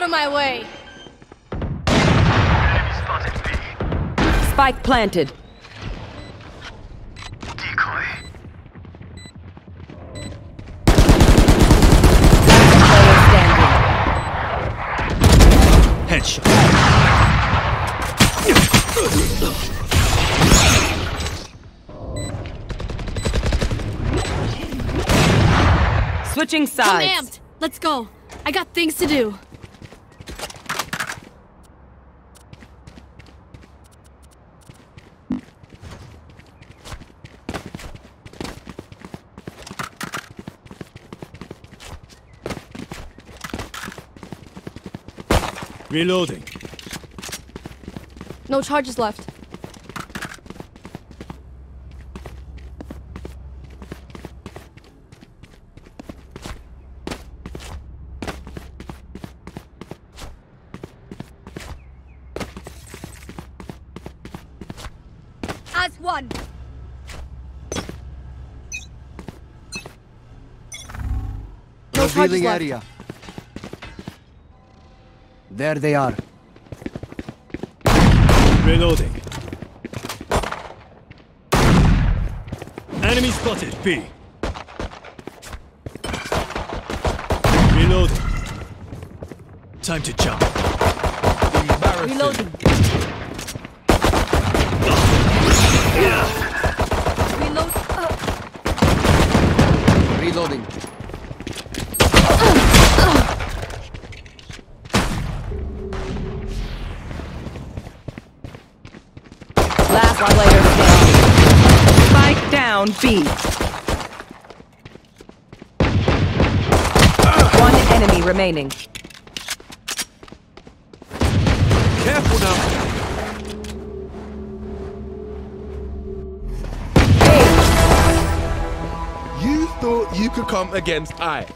out of my way! Spike planted. Decoy. Headshot. Switching sides. amped. Let's go. I got things to do. Reloading. No charges left. As one. No charges Revealing left. area. There they are. Reloading. Enemy spotted. B. Reloading. Time to jump. Reloading. Reloading. Last player standing. Spike down B. One enemy remaining. Careful now. Thought you could come against I.